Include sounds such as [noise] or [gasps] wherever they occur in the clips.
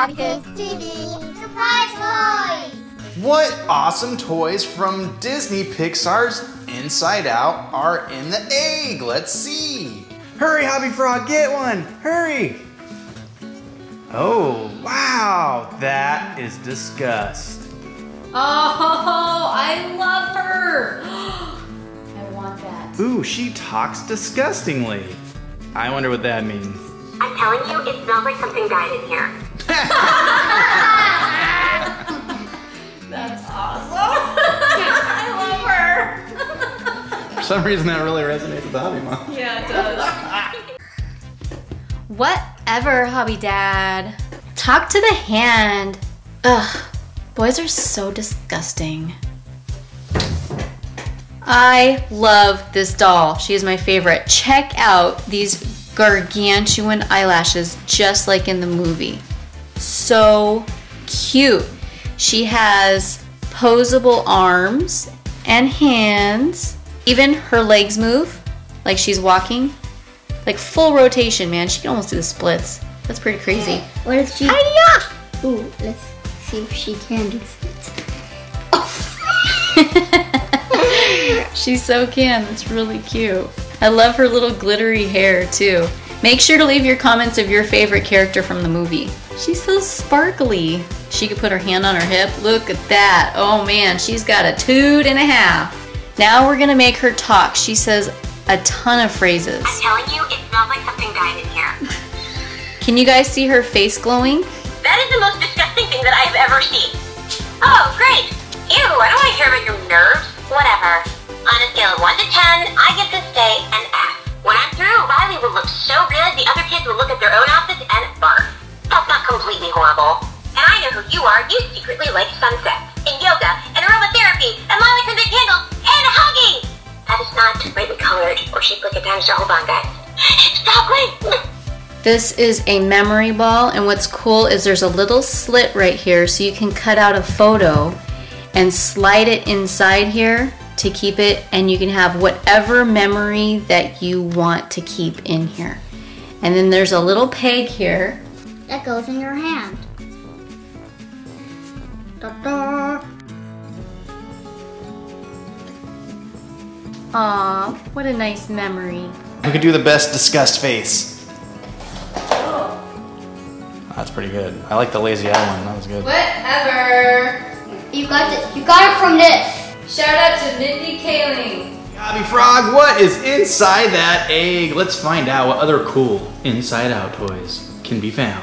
Hobby Kids TV Surprise Toys! What awesome toys from Disney Pixar's Inside Out are in the egg? Let's see. Hurry, Hobby Frog, get one. Hurry. Oh, wow. That is disgust. Oh, [laughs] I love her. I want that. Ooh, she talks disgustingly. I wonder what that means. I'm telling you, it smells like something died in here. That's awesome. [laughs] I love her. For some reason, that really resonates with the Hobby Mom. Yeah, it does. [laughs] Whatever, Hobby dad. Talk to the hand. Ugh, boys are so disgusting. I love this doll. She is my favorite. Check out these gargantuan eyelashes just like in the movie. So cute. She has posable arms and hands. Even her legs move like she's walking. Like full rotation, man. She can almost do the splits. That's pretty crazy. What if she... Hiya! Ooh, let's see if she can do it. [laughs] she so can. That's really cute. I love her little glittery hair too. Make sure to leave your comments of your favorite character from the movie. She's so sparkly. She could put her hand on her hip. Look at that. Oh man, she's got a toot and a half. Now we're gonna make her talk. She says a ton of phrases. I'm telling you, it smells like something died in here. Can you guys see her face glowing? That is the most disgusting thing that I have ever seen. Oh, great. Ew, I don't want to hear about your nerves. Whatever. On a scale of 1 to 10, I give this day an F. When I'm through, Riley will look so good, the other kids will look at their own outfits and barf. That's not completely horrible. And I know who you are. You secretly like sunsets, and yoga, and aromatherapy, and lilacs and big candles, and hugging! That is not brightly colored or shaped like a dinosaur. Hold on, guys. Stop, please! This is a memory ball and what's cool is there's a little slit right here so you can cut out a photo and slide it inside here to keep it and you can have whatever memory that you want to keep in here. And then there's a little peg here. That goes in your hand. Ta-da. Aw, what a nice memory. Who could do the best disgust face? That's pretty good. I like the lazy eye one. That was good. Whatever. You got it. You got it from this. Shout out to Mindy Kaling. Hobby Frog, what is inside that egg? Let's find out what other cool inside out toys can be found.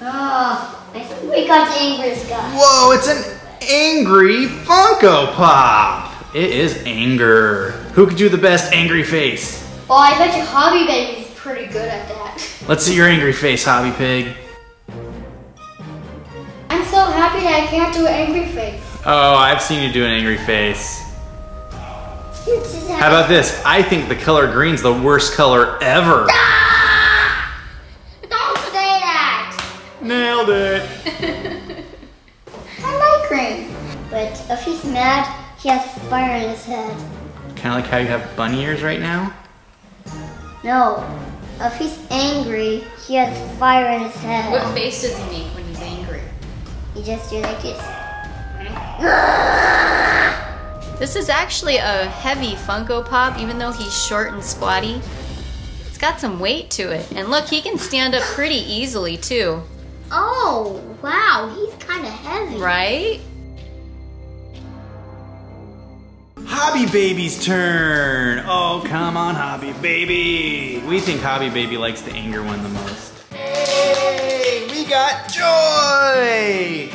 Oh, I think we got the angriest guy. Whoa, it's an angry Funko Pop. It is anger. Who could do the best angry face? Oh, I bet your hobby Pig is pretty good at that. [laughs] Let's see your angry face, Hobby Pig. I'm so happy that I can't do an angry face. Oh, I've seen you do an angry face. You just have- How about this? I think the color green's the worst color ever. [laughs] Don't say that. Nailed it. [laughs] I like green. But if he's mad, he has fire in his head. Kind of like how you have bunny ears right now. No. If he's angry, he has fire in his head. What face does he make when he's angry? He just do like this. This is actually a heavy Funko Pop, even though he's short and squatty. It's got some weight to it. And look, he can stand up pretty easily too, Oh, wow. He's kind of heavy. right? Hobby Baby's turn. Oh, come on, Hobby Baby. We think Hobby Baby likes the anger one the most. Hey, we got Joy.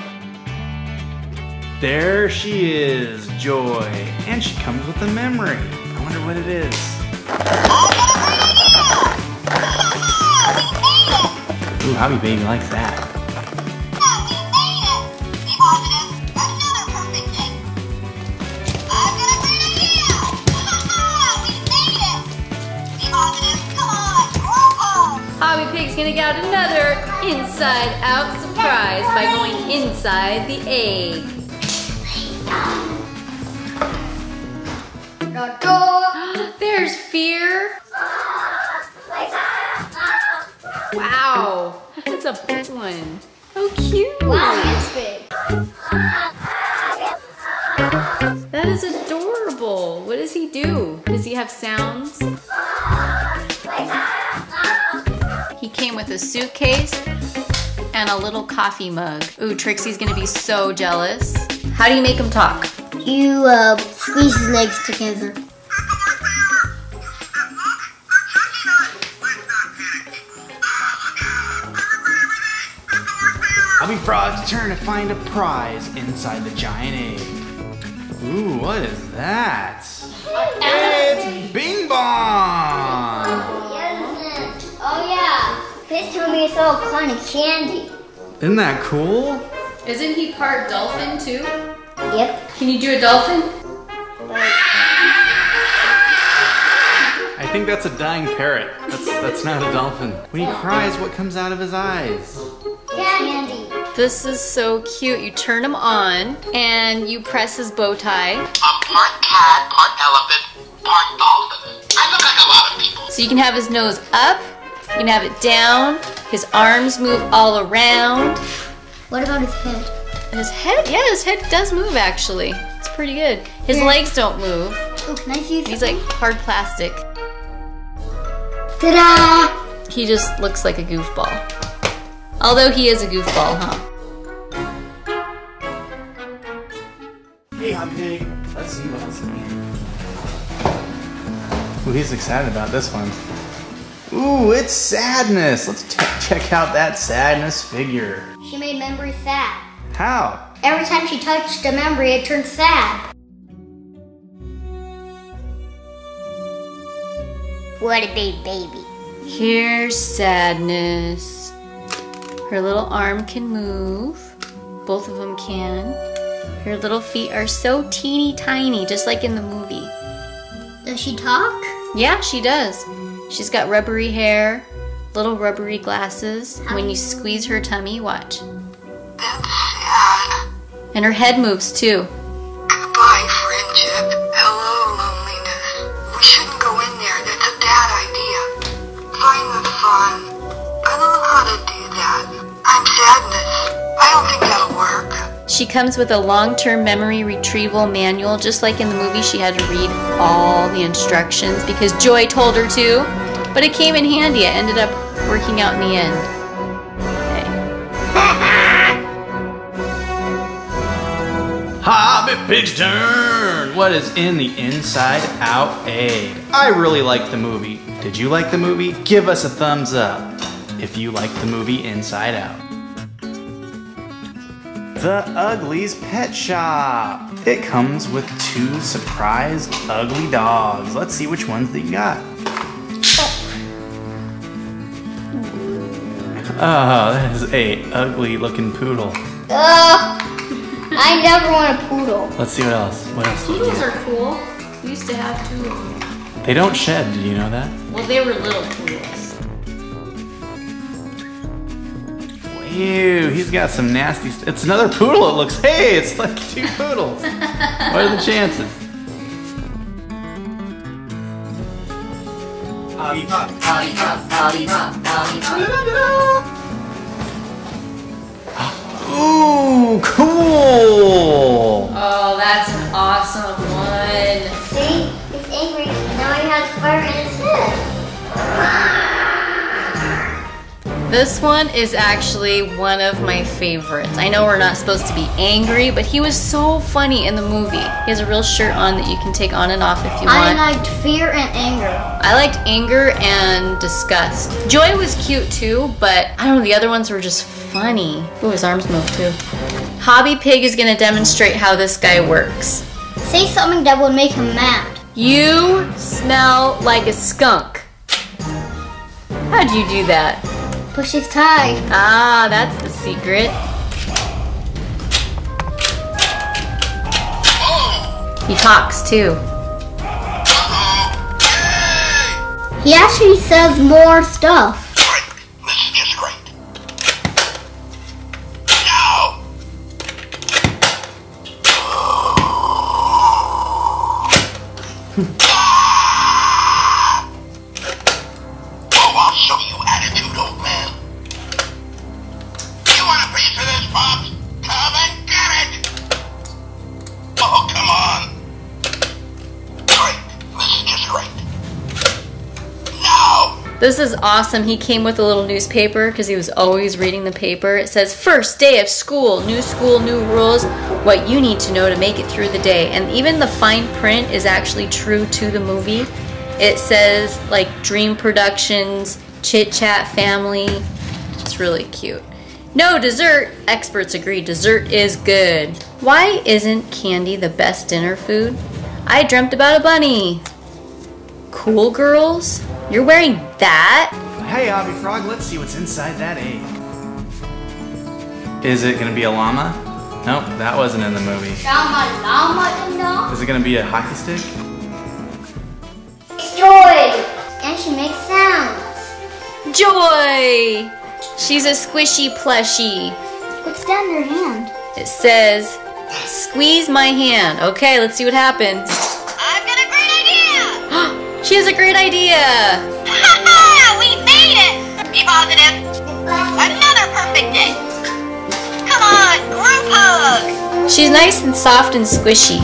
There she is, Joy. And she comes with a memory. I wonder what it is. Ooh, Hobby Baby likes that. We made it! We almost have another perfect thing. We omitted come on! Hobby Pig's gonna get another inside out surprise by going inside the egg. [gasps] There's fear. Wow. That's it's a big one. How cute. Wow, it's big. That is adorable. What does he do? Does he have sounds? He came with a suitcase and a little coffee mug. Ooh, Trixie's gonna be so jealous. How do you make him talk? You uh, squeeze his legs together. Hobby Frog's turn to find a prize inside the giant egg. Ooh, what is that? It's Bing Bong! Oh yeah. His tummy is all kind of candy. Isn't that cool? Isn't he part dolphin too? Yep. Can you do a dolphin? I think that's a dying parrot. That's that's not a dolphin. When he cries, what comes out of his eyes? Candy. This is so cute. You turn him on and you press his bow tie. I'm part cat, part elephant, part dolphin. I look like a lot of people. So you can have his nose up, you can have it down, his arms move all around. What about his head? And his head, yeah, his head does move actually. It's pretty good. His legs don't move. Oh, can I see his He's like hard plastic. Ta-da! He just looks like a goofball. Although he is a goofball, huh? Hey, Hobby Pig. Let's see what else in here. Ooh, he's excited about this one. Ooh, it's sadness. Let's check out that sadness figure. She made memories sad. How? Every time she touched a memory, it turned sad. What a big baby. Here's sadness. Her little arm can move. Both of them can. Her little feet are so teeny tiny, just like in the movie. Does she talk? Yeah, she does. She's got rubbery hair, little rubbery glasses. When you squeeze her tummy, watch. That's. And her head moves too. Goodbye, friendship. Hello, loneliness. We shouldn't go in there. That's a bad idea. Find the fun. I don't know how to do that. I'm sadness. I don't think that'll work. She comes with a long term memory retrieval manual, just like in the movie, she had to read all the instructions because Joy told her to. But it came in handy, it ended up working out in the end. Hobby Pig's turn! What is in the Inside Out egg? I really like the movie. Did you like the movie? Give us a thumbs up if you like the movie Inside Out. The Ugglys Pet Shop. It comes with two surprised ugly dogs. Let's see which ones they got. Oh, that is a ugly looking poodle. Ugh. I never want a poodle. Let's see what else. What else? Poodles are cool. We used to have two of them. They don't shed. Did you know that? Well, they were little poodles. Ew, he's got some nasty. St- it's another poodle. It looks. Hey, it's like two [laughs] poodles. what are the chances? Ooh, cool. Oh, that's an awesome one. See? He's angry. Now he has fire in his head. This one is actually one of my favorites. I know we're not supposed to be angry, but he was so funny in the movie. He has a real shirt on that you can take on and off if you want. I liked fear and anger. I liked anger and disgust. Joy was cute too, but I don't know, the other ones were just funny. Ooh, his arms move too. Hobby Pig is gonna demonstrate how this guy works. Say something that would make him mad. You smell like a skunk. How'd you do that? Push his tie. Ah, that's the secret. He talks too. He actually says more stuff. This is awesome. He came with a little newspaper because he was always reading the paper. It says, First day of school, new school, new rules, what you need to know to make it through the day. And even the fine print is actually true to the movie. It says, like, Dream Productions, Chit Chat Family. It's really cute. No dessert. Experts agree dessert is good. Why isn't candy the best dinner food? I dreamt about a bunny. Cool girls? You're wearing that? Hey, Hobby Frog, let's see what's inside that egg. Is it gonna be a llama? Nope, that wasn't in the movie. Llama, llama, ding dong. Is it gonna be a hockey stick? It's Joy. And she makes sounds. Joy! She's a squishy plushie. What's down her hand? It says, squeeze my hand. Okay, let's see what happens. She has a great idea. Ha we made it! Be positive. Another perfect day. Come on, group hug! She's nice and soft and squishy.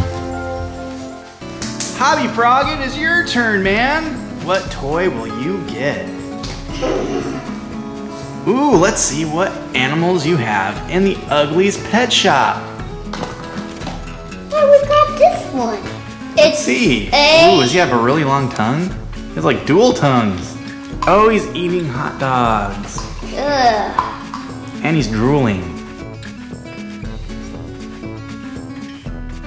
Hobby Frog, it is your turn, man. What toy will you get? Ooh, let's see what animals you have in the Ugglys Pet Shop. Hey, we got this one. It's see. a... Ooh, does he have a really long tongue? He has like dual tongues. Oh, he's eating hot dogs. Ugh. And he's drooling.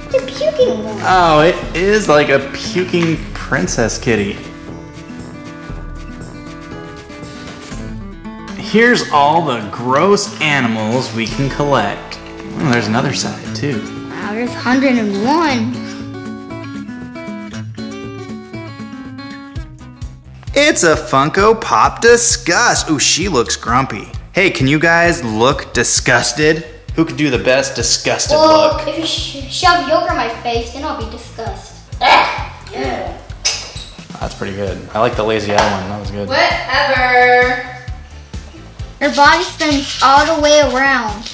It's a puking one. Oh, it is like a puking princess kitty. Here's all the gross animals we can collect. Oh, there's another side too. Wow, there's 101. It's a Funko Pop Disgust. Ooh, she looks grumpy. Hey, can you guys look disgusted? Who could do the best disgusted Well, look? if you sh- shove yogurt in my face, then I'll be disgusted. Yeah. That's pretty good. I like the lazy eye one. That was good. Whatever. Her body spins all the way around.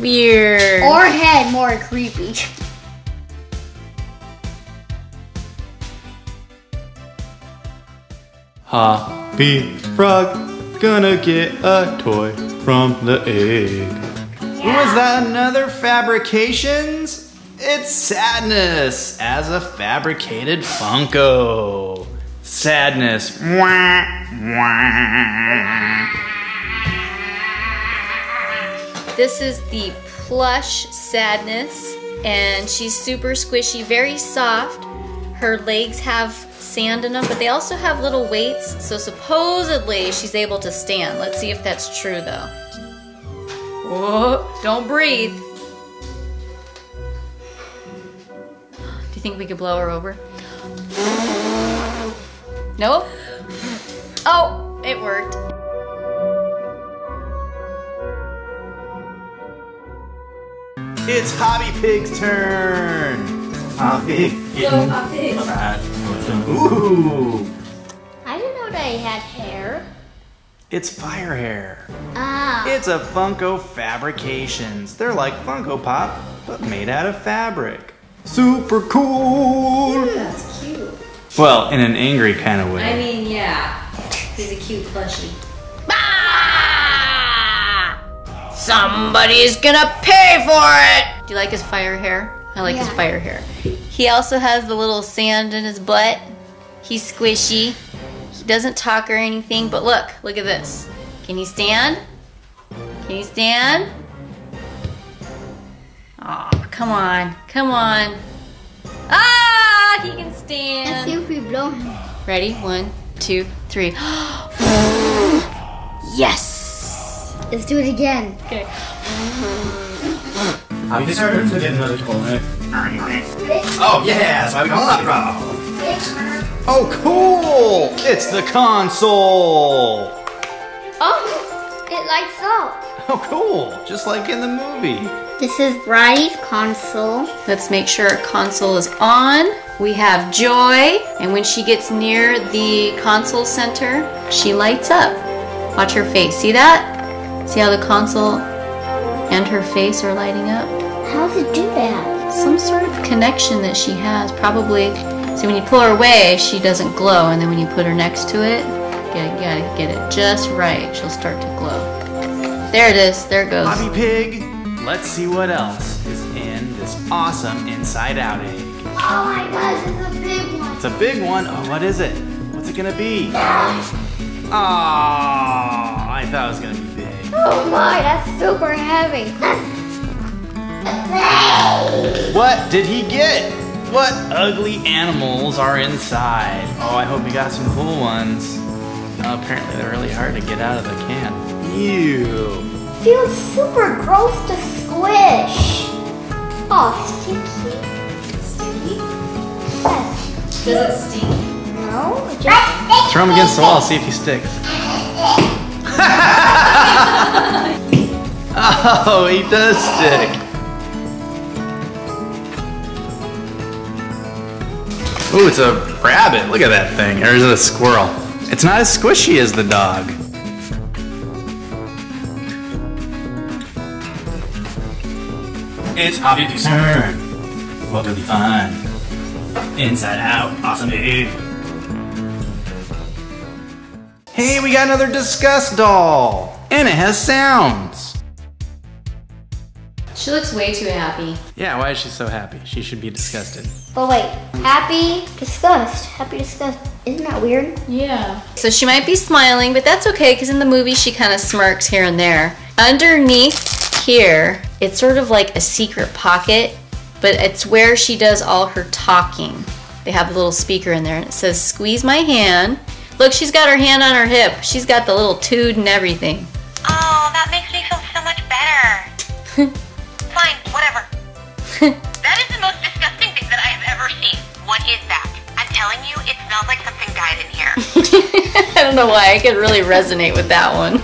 Weird. Or head, more creepy. Hobby Frog, gonna get a toy from the egg. Who is that another fabrications? It's Sadness as a fabricated Funko. Sadness. Wah, wah. This is the plush sadness, and she's super squishy, very soft. Her legs have sand in them, but they also have little weights, so supposedly she's able to stand. Let's see if that's true though. Whoa, don't breathe. Do you think we could blow her over? Nope. Oh, it worked. It's Hobby Pig's turn. Hobby getting fat. Ooh, I didn't know they had hair. it's fire hair. Ah. It's a Funko Fabrications. They're like Funko Pop, but made out of fabric. Super cool. That's cute. Well, in an angry kind of way. I mean, yeah. He's a cute plushie. Somebody's gonna pay for it! Do you like his fire hair? I like his fire hair. He also has the little sand in his butt. He's squishy. He doesn't talk or anything, but look, look at this. Can he stand? Can he stand? Oh, come on, come on. Ah, he can stand. Let's see if we blow him. Ready? One, two, three. [gasps] yes! Let's do it again. Okay. Have you started to get another toy? Oh yeah, that's why we got that Oh cool! It's the console! Oh, it lights up. Oh cool! Just like in the movie. This is Riley's console. Let's make sure our console is on. We have Joy, and when she gets near the console center, she lights up. Watch her face. See that? See how the console and her face are lighting up? How does it do that? Some sort of connection that she has, probably. See, when you pull her away, she doesn't glow, and then when you put her next to it, Gotta, gotta get it just right. She'll start to glow. There it is. There it goes. Hobby Pig, let's see what else is in this awesome inside out egg. Oh my gosh, it's a big one. It's a big one. Oh, what is it? What's it gonna be? Oh, I thought it was gonna be big. Oh my, that's super heavy. What did he get? What ugly animals are inside? Oh, I hope he got some cool ones. Oh, apparently they're really hard to get out of the can. Ew. Feels super gross to squish. Oh, sticky. Sticky? Yes. Does it stink? No, just. Throw him against the wall, see if he sticks. [laughs] oh, he does stick. Ooh, it's a rabbit. Look at that thing. Or is it a squirrel? It's not as squishy as the dog. It's Hobby Concern. What will be fun? Inside out. Awesome, dude. Hey, we got another Disgust doll! And it has sounds! She looks way too happy. Yeah, why is she so happy? She should be disgusted. But wait, happy, disgust. Happy, disgust. Isn't that weird? Yeah. So she might be smiling, but that's okay because in the movie she kind of smirks here and there. Underneath here, it's sort of like a secret pocket, but it's where she does all her talking. They have a little speaker in there and it says, Squeeze my hand. Look, she's got her hand on her hip. She's got the little tood and everything. Oh, that makes me feel so much better. [laughs] Fine, whatever. [laughs] that is the most disgusting thing that I have ever seen. What is that? I'm telling you, it smells like something died in here. [laughs] I don't know why. I could really resonate with that one.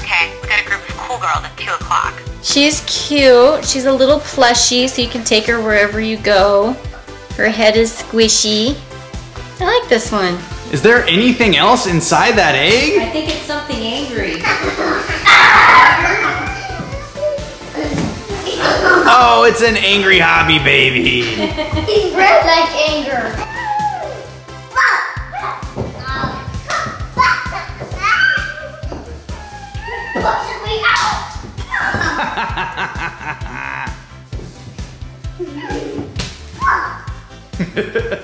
okay, we got a group of cool girls at 2 o'clock. She's cute. She's a little plushy, so you can take her wherever you go. Her head is squishy. I like this one. Is there anything else inside that egg? I think it's something angry. oh, it's an angry hobby baby. [laughs] He's red like anger. [laughs] [laughs]